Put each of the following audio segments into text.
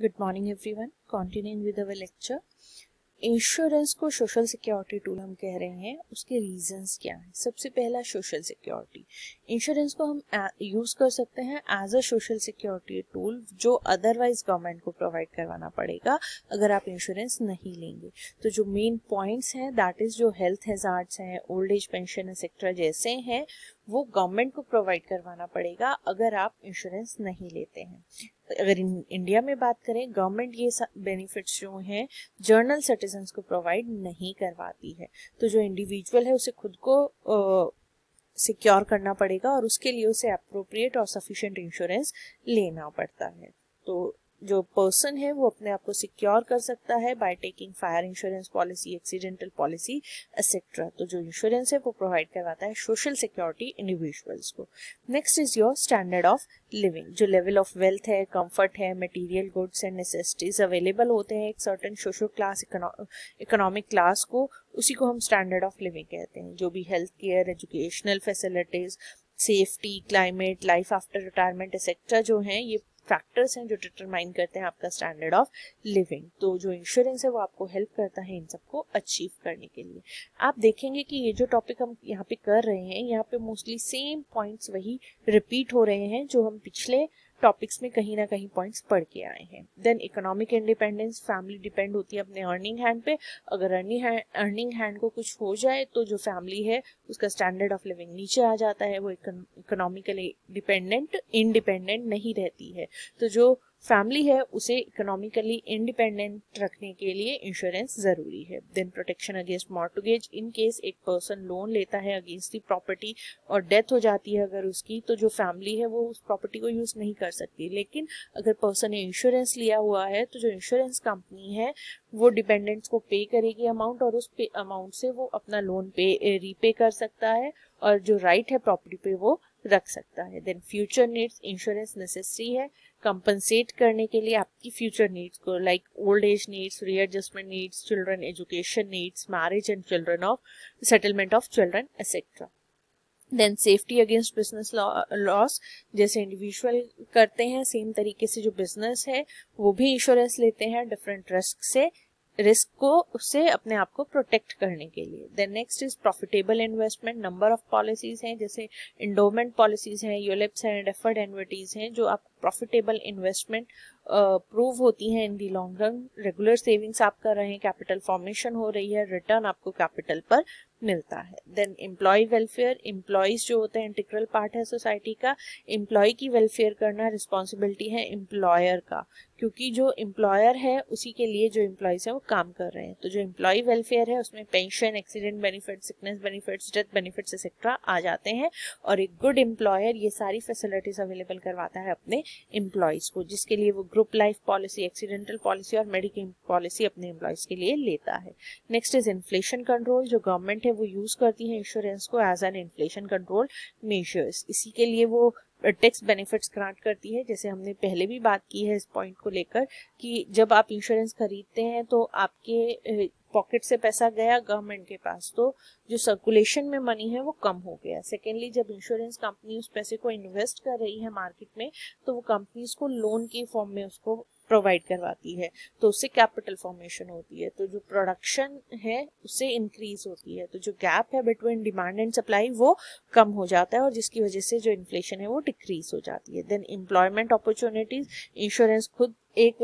Good morning, everyone. Continuing with our lecture. Insurance को social security tool हम कह रहे हैं, उसके रीजंस क्या हैं सबसे पहला सोशल सिक्योरिटी इंश्योरेंस को हम यूज़ कर सकते हैं as a social security tool जो अदरवाइज़ गवर्नमेंट को प्रोवाइड करवाना पड़ेगा, अगर आप इंश्योरेंस नहीं लेंगे तो जो मेन पॉइंट्स हैं दैट इज़ जो हेल्थ हेजार्ड्स हैं ओल्ड एज पेंशन एक्सेट्रा जैसे हैं वो गवर्नमेंट को प्रोवाइड करवाना पड़ेगा अगर आप इंश्योरेंस नहीं लेते हैं। अगर इन, इंडिया में बात करें गवर्नमेंट ये बेनिफिट्स जो हैं जर्नल सिटीजन को प्रोवाइड नहीं करवाती है। तो जो इंडिविजुअल है उसे खुद को सिक्योर करना पड़ेगा और उसके लिए उसे अप्रोप्रिएट और सफिशिएंट इंश्योरेंस लेना पड़ता है। तो जो पर्सन है, वो अपने आप को सिक्योर कर सकता है by taking fire insurance policy accidental policy etcetera तो जो इंश्योरेंस है, वो प्रोवाइड करवाता है सोशल सिक्योरिटी इंडिविजुअल्स को. Next is your standard of living जो लेवल ऑफ़ वेल्थ है कंफर्ट है material goods and necessities available होते हैं, एक certain social class economic class को, उसी को हम स्टैंडर्ड ऑफ़ लिविंग कहते हैं. जो भी health care educational facilities safety climate life after retirement etcetera जो हैं, ये फैक्टर्स हैं जो डिटरमाइन करते हैं आपका स्टैंडर्ड ऑफ़ लिविंग तो जो इंश्योरेंस है वो आपको हेल्प करता है इन सबको अचीव करने के लिए. आप देखेंगे कि ये जो टॉपिक हम यहाँ पे कर रहे हैं, यहाँ पे मोस्टली सेम पॉइंट्स वही रिपीट हो रहे हैं जो हम पिछले टॉपिक्स में कहीं ना कहीं पॉइंट्स पढ़ के आए हैं। Then economic independence family depend होती है अपने अर्निंग हैंड पे। अगर अर्निंग अर्निंग हैंड को कुछ हो जाए तो जो फैमिली है, उसका स्टैंडर्ड ऑफ़ लिविंग नीचे आ जाता है। वो इकोनॉमिकली डिपेंडेंट इंडिपेंडेंट नहीं रहती है। तो जो फैमिली है, उसे इकोनॉमिकली इंडिपेंडेंट रखने के लिए इंश्योरेंस ज़रूरी है। Then protection against mortgage in case एक पर्सन लोन लेता है अगेंस्ट दी प्रॉपर्टी और डेथ हो जाती है अगर उसकी तो जो फैमिली है वो उस प्रॉपर्टी को यूज़ नहीं कर सकती। लेकिन अगर पर्सन ने इंश्योरेंस लिया हुआ है तो जो इंश्योरेंस कंपनी है, वो डिपेंडेंट्स को पे करेगी अमाउंट और उस अमाउंट से वो अपना लोन पे रीपे कर सकता है और जो राइट right है प्रॉपर्टी पे वो रख सकता है। Then future needs insurance necessary है। कंपनसेट करने के लिए आपकी फ्यूचर नीड्स को like old age needs readjustment needs children education needs marriage and children of settlement of children etcetera then safety against business loss जैसे इंडिविजुअल करते हैं same तरीके से जो बिज़नेस है, वो भी इंश्योरेंस लेते हैं डिफरेंट रिस्क से। रिस्क को उससे अपने आप को प्रोटेक्ट करने के लिए। Then next is profitable investment number of policies हैं, जैसे इंडोमेंट पॉलिसीज़ हैं यूलिप्स हैं डेफर्ड एनविटीज हैं, जो आप प्रॉफिटेबल इन्वेस्टमेंट प्रूव होती हैं in the long run regular savings आप कर रहे हैं कैपिटल फॉर्मेशन हो रही है रिटर्न आपको कैपिटल पर मिलता है. देन एम्प्लॉय वेलफेयर एम्प्लॉयज़ जो होते हैं इंटीग्रल पार्ट है सोसाइटी का. एम्प्लॉय की वेलफेयर करना रिस्पॉन्सिबिलिटी है एम्प्लॉयर का. क्योंकि जो एम्प्लॉयर है, उसी के लिए जो एम्प्लॉयज़ है, वो काम कर रहे हैं. तो जो एम्प्लॉय वेलफेयर है, उसमें pension accident benefit sickness benefits death benefits etcetera आ जाते हैं. और एक गुड एम्प्लॉयर ये सारी फैसिलिटीज़ अवेलेबल करवाता है अपने एम्प्लॉयज़ को, जिसके लिए वो group life policy accidental policy और मेडिकल पॉलिसी अपने एम्प्लॉयज़ के लिए लेता है। नेक्स्ट इज़ इन्फ्लेशन कंट्रोल जो गवर्नमेंट है वो यूज़ करती है इंश्योरेंस को as an inflation control measures इसी के लिए वो टैक्स बेनिफिट्स ग्रांट करती है। जैसे हमने पहले भी बात की है इस पॉइंट को लेकर कि जब आप इंश्योरेंस खरीदते हैं तो आपके पॉकेट से पैसा गया गवर्नमेंट के पास तो जो सर्कुलेशन में मनी है वो कम हो गया। सेकेंडली जब इंश्योरेंस कंपनी उस पैसे को इन्वेस्ट कर रही है मार्केट में तो वो कंपनीज़ को लोन के फॉर्म में उसको प्रोवाइड करवाती है। तो उससे कैपिटल फॉर्मेशन होती है। तो जो प्रोडक्शन है, उससे इंक्रीज होती है। तो जो गैप है बिटवीन डिमांड एंड सप्लाई वो कम हो जाता है और जिसकी वजह से जो इन्फ्लेशन है वो डिक्रीज हो जाती है। देन एम्प्लॉयमेंट अपॉर्चुनिटीज़ इंश्योरेंस खुद एक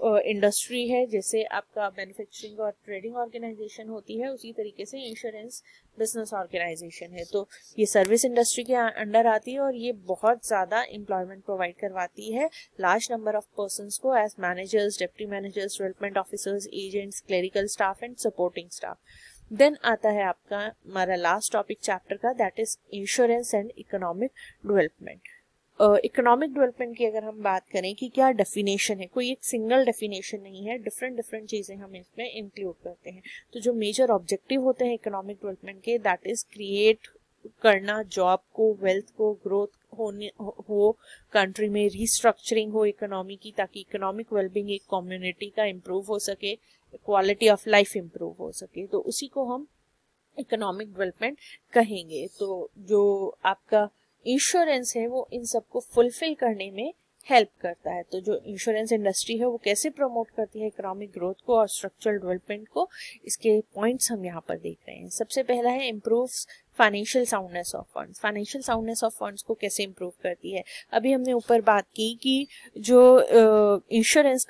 इंडस्ट्री है, जैसे आपका मैन्युफैक्चरिंग और ट्रेडिंग ऑर्गेनाइजेशन होती है, उसी तरीके से इंश्योरेंस बिज़नेस ऑर्गेनाइजेशन है। तो ये सर्विस इंडस्ट्री के अंडर आती है और ये बहुत ज़्यादा एम्प्लॉयमेंट प्रोवाइड करवाती है। लार्ज नंबर ऑफ़ पर्सन को as managers deputy managers development officers agents clerical staff and supporting staff then आता है आपका हमारा लास्ट टॉपिक चैप्टर का that is insurance and economic development economic development की अगर हम बात करें कि क्या डेफिनेशन है, कोई एक सिंगल डेफिनेशन नहीं है डिफरेंट डिफरेंट चीज़ें हम इसमें इंक्लूड करते हैं। तो जो मेजर ऑब्जेक्टिव होते हैं इकोनॉमिक डेवलपमेंट के दैट इज़ क्रिएट करना जॉब को वेल्थ को ग्रोथ होने, हो कंट्री में रिस्ट्रक्चरिंग हो इकोनॉमी की, ताकि इकोनॉमिक वेलबिंग एक कम्युनिटी का इम्प्रूव हो सके क्वालिटी ऑफ़ लाइफ इम्प्रूव हो सके। तो उसी को हम इकोनॉमिक डेवलपमेंट कहेंगे। तो जो आपका इंश्योरेंस है, वो इन सबको फुलफिल करने में हेल्प करता है। तो जो इंश्योरेंस इंडस्ट्री है, वो कैसे प्रमोट करती है इकोनॉमिक ग्रोथ को और स्ट्रक्चरल डेवलपमेंट को, इसके पॉइंट्स हम यहाँ पर देख रहे हैं। सबसे पहला है improve financial soundness of funds financial soundness of funds को कैसे इंप्रूव करती है? अभी हमने ऊपर बात की कि जो इंश्योरेंस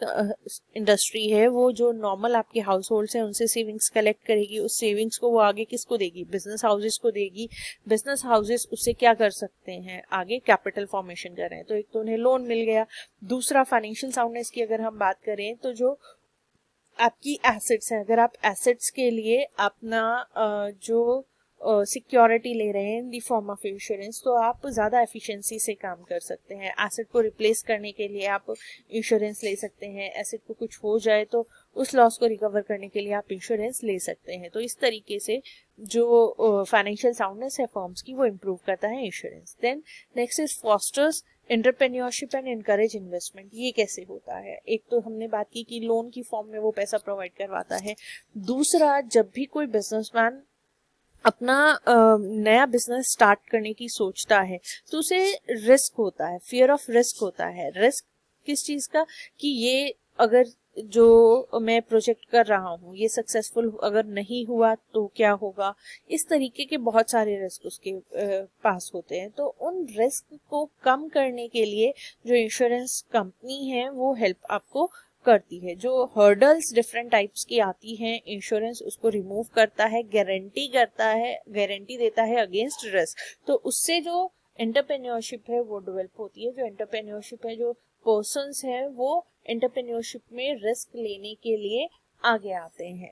इंडस्ट्री है, वो जो नॉर्मल आपके हाउस होल्ड है, उनसे सेविंग्स कलेक्ट करेगी, उस सेविंग्स को वो आगे किसको देगी? बिज़नेस हाउसेस को देगी। बिज़नेस हाउसेस उससे क्या कर सकते हैं? आगे कैपिटल फॉर्मेशन कर रहे हैं। तो एक तो उन्हें लोन मिल गया। दूसरा फाइनेंशियल साउंडनेस की अगर हम बात करें तो जो आपकी एसेट्स हैं, अगर आप एसेट्स के लिए अपना जो सिक्योरिटी ले रहे हैं in the form of insurance तो आप ज़्यादा एफिशिएंसी से काम कर सकते हैं। एसेट को रिप्लेस करने के लिए आप इंश्योरेंस ले सकते हैं। एसेट को कुछ हो जाए तो उस लॉस को रिकवर करने के लिए आप इंश्योरेंस ले सकते हैं। तो इस तरीके से जो फाइनेंशियल साउंडनेस है फॉर्म्स की, वो इम्प्रूव करता है insurance then next is fosters entrepreneurship and encourage investment ये कैसे होता है? एक तो हमने बात की कि लोन की फॉर्म में वो पैसा प्रोवाइड करवाता है। दूसरा, जब भी कोई बिजनेसमैन अपना नया बिज़नेस स्टार्ट करने की सोचता है तो उसे रिस्क होता है फियर ऑफ़ रिस्क होता है। रिस्क किस चीज़ का? कि ये अगर जो मैं प्रोजेक्ट कर रहा हूँ, ये सक्सेसफुल अगर नहीं हुआ तो क्या होगा? इस तरीके के बहुत सारे रिस्क उसके पास होते हैं। तो उन रिस्क को कम करने के लिए जो इंश्योरेंस कंपनी है, वो हेल्प आपको करती है। जो हर्डल्स डिफरेंट टाइप्स की आती हैं इंश्योरेंस उसको रिमूव करता है गारंटी करता है गारंटी देता है अगेंस्ट रिस्क तो उससे जो एंटरप्रेन्योरशिप है, वो डेवलप होती है। जो एंटरप्रेन्योरशिप है, जो पर्सन है, वो एंटरप्रेन्योरशिप में रिस्क लेने के लिए आगे आते हैं।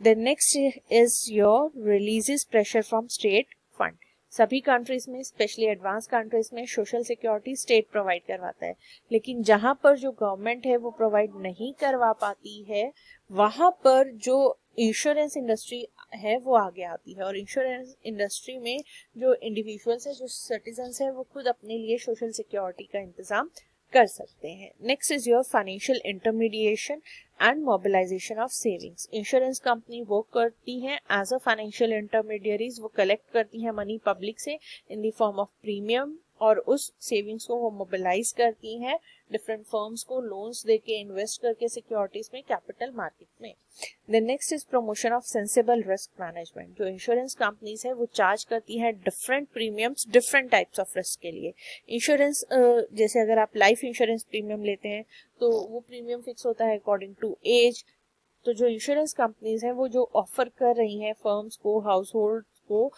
The next is your releases pressure from state fund सभी कंट्रीज़ में स्पेशली एडवांस कंट्रीज़ में सोशल सिक्योरिटी स्टेट प्रोवाइड करवाता है। लेकिन जहाँ पर जो गवर्नमेंट है, वो प्रोवाइड नहीं करवा पाती है, वहाँ पर जो इंश्योरेंस इंडस्ट्री है, वो आगे आती है। और इंश्योरेंस इंडस्ट्री में जो इंडिविजुअल्स है, जो सिटीजन है, वो खुद अपने लिए सोशल सिक्योरिटी का इंतज़ाम कर सकते हैं। Next is your financial intermediation and mobilisation of savings insurance company वो करती है एज अ फाइनेंशियल इंटरमीडियरीज वो कलेक्ट करती है मनी पब्लिक से in the form of premium और उस सेविंग्स को वो मोबिलाइज करती हैं डिफरेंट फर्म्स को लोन्स देके इन्वेस्ट करके सिक्योरिटीज में कैपिटल मार्केट में. The next is promotion of sensible risk management जो इंश्योरेंस कंपनीज़ है, वो चार्ज करती है different premiums different types of risk के लिए. इंश्योरेंस जैसे अगर आप लाइफ इंश्योरेंस प्रीमियम लेते हैं तो वो प्रीमियम फिक्स होता है अकॉर्डिंग टू एज तो जो इंश्योरेंस कंपनीज़ हैं, वो जो ऑफ़र कर रही हैं फर्म्स को हाउस होल्ड को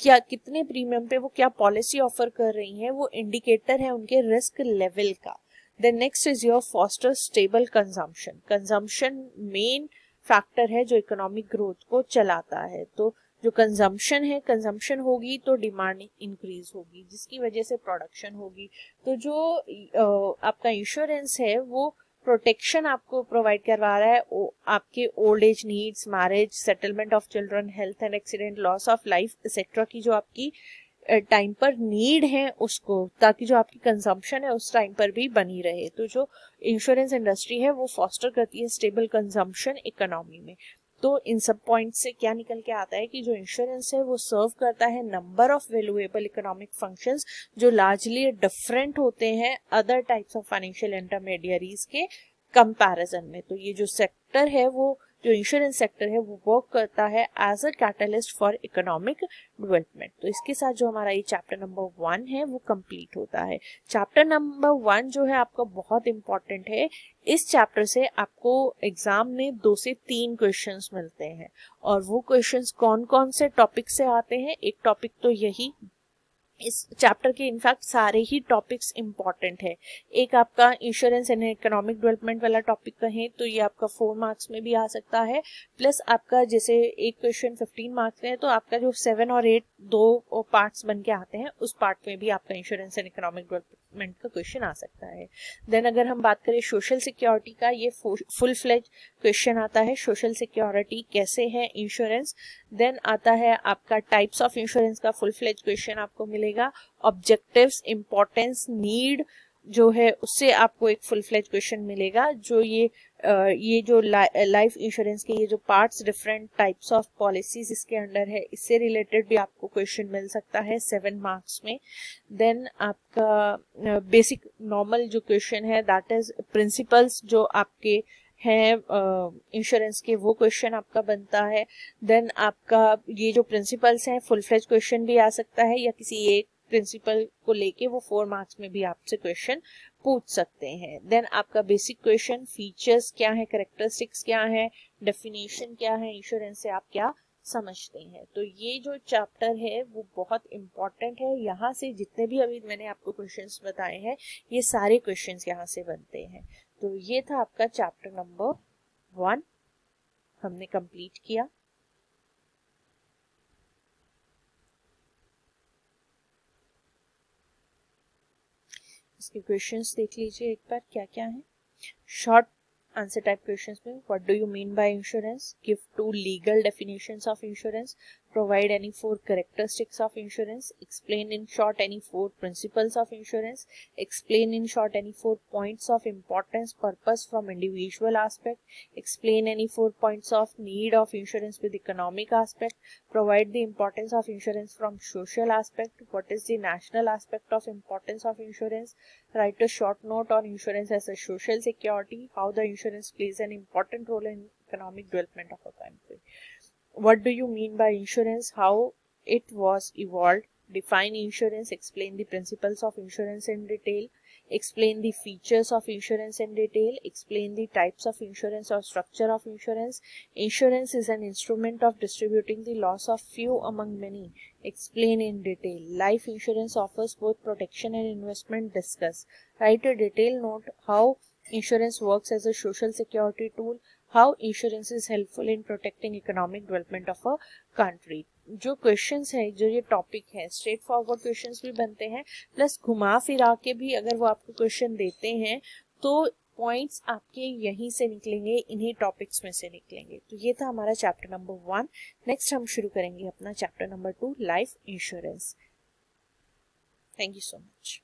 क्या, कितने प्रीमियम पे वो क्या पॉलिसी ऑफ़र कर रही हैं, वो इंडिकेटर है उनके रिस्क लेवल का। Then next is your foster stable consumption consumption main factor है जो इकोनॉमिक ग्रोथ को चलाता है। तो जो कंजम्पशन है कंजम्पशन होगी तो डिमांड इंक्रीज होगी, जिसकी वजह से प्रोडक्शन होगी। तो जो आपका इंश्योरेंस है, वो प्रोटेक्शन आपको प्रोवाइड करवा रहा है ओ, आपके old age needs marriage settlement of children health and accident loss of life etcetera की जो आपकी टाइम पर नीड है उसको ताकि जो आपकी कंजम्पशन है उस टाइम पर भी बनी रहे। तो जो इंश्योरेंस इंडस्ट्री है वो फॉस्टर करती है स्टेबल कंजम्पशन इकोनॉमी में। तो इन सब पॉइंट से क्या निकल के आता है कि जो इंश्योरेंस है, वो सर्व करता है number of valuable economic functions जो लार्जली डिफरेंट होते हैं other types of financial intermediaries के कंपैरिजन में। तो ये जो सेक्टर है, वो जो इंश्योरेंस सेक्टर है, वो वर्क करता है as a catalyst for economic development तो इसके साथ जो हमारा ये चैप्टर नंबर वन है, वो कंप्लीट होता है। चैप्टर नंबर वन जो है, आपका बहुत इंपॉर्टेंट है। इस चैप्टर से आपको एग्ज़ाम में दो से तीन क्वेश्चंस मिलते हैं। और वो क्वेश्चंस कौन कौन से टॉपिक से आते हैं? एक टॉपिक तो यही इस चैप्टर के इनफैक्ट सारे ही टॉपिक्स इंपॉर्टेंट है। एक आपका इंश्योरेंस एंड इकोनॉमिक डेवलपमेंट वाला टॉपिक कहें तो ये आपका फोर मार्क्स में भी आ सकता है। प्लस आपका जैसे एक क्वेश्चन फिफ्टीन मार्क्स में है तो आपका जो सेवन और एट दो पार्ट्स बन के आते हैं, उस पार्ट में भी आपका इंश्योरेंस एंड इकोनॉमिक डेवलपमेंट का क्वेश्चन आ सकता है। देन अगर हम बात करें सोशल सिक्योरिटी का, ये फुल फ्लेज क्वेश्चन आता है सोशल सिक्योरिटी कैसे है इंश्योरेंस देन आता है आपका टाइप्स ऑफ़ इंश्योरेंस का फुल फ्लेज क्वेश्चन आपको मिलेगा। ऑब्जेक्टिव्स इम्पोर्टेंस नीड जो है, उससे आपको एक फुल फ्लेज क्वेश्चन मिलेगा, जो ये ये जो लाइफ इंश्योरेंस के ये जो parts different types of policies इसके अंडर है, इससे रिलेटेड भी आपको क्वेश्चन मिल सकता है सेवन मार्क्स में। देन आपका बेसिक नॉर्मल जो क्वेश्चन है दैट इज़ प्रिंसिपल्स जो आपके हैं इंश्योरेंस के वो क्वेश्चन आपका बनता है देन आपका ये जो प्रिंसिपल्स हैं फुल फ्लेज क्वेश्चन भी आ सकता है या किसी एक प्रिंसिपल को लेके वो फोर मार्क्स में भी आपसे क्वेश्चन पूछ सकते हैं। देन आपका बेसिक क्वेश्चन फीचर्स क्या है करेक्टरिस्टिक्स क्या है डेफिनेशन क्या है इंश्योरेंस से आप क्या समझते हैं। तो ये जो चैप्टर है, वो बहुत इंपॉर्टेंट है। यहाँ से जितने भी अभी मैंने आपको क्वेश्चंस बताए हैं, ये सारे क्वेश्चंस यहाँ से बनते हैं। तो ये था आपका चैप्टर नंबर वन हमने कंप्लीट किया। इसके क्वेश्चंस देख लीजिए एक बार क्या क्या है। शॉर्ट आंसर टाइप क्वेश्चंस में what do you mean by insurance give two legal definitions of insurance provide any four characteristics of insurance, explain in short any four principles of insurance, explain in short any four points of importance purpose from individual aspect, explain any four points of need of insurance with economic aspect, provide the importance of insurance from social aspect, what is the national aspect of importance of insurance, write a short note on insurance as a social security, how the insurance plays an important role in economic development of a country what do you mean by insurance? How it was evolved? Define insurance explain the principles of insurance in detail. Explain the features of insurance in detail. Explain the types of insurance or structure of insurance. Insurance is an instrument of distributing the loss of few among many. Explain in detail. Life insurance offers both protection and investment discuss write a detailed note how insurance works as a social security tool how insurance is helpful in protecting economic development of a country जो questions है, जो ये topic है straight forward questions भी बनते हैं plus घुमा फिरा के भी अगर वो आपको क्वेश्चन देते हैं तो पॉइंट्स आपके यहीं से निकलेंगे, इन्हीं टॉपिक्स में से निकलेंगे। तो ये था हमारा चैप्टर नंबर वन नेक्स्ट हम शुरू करेंगे अपना chapter number two life insurance thank you so much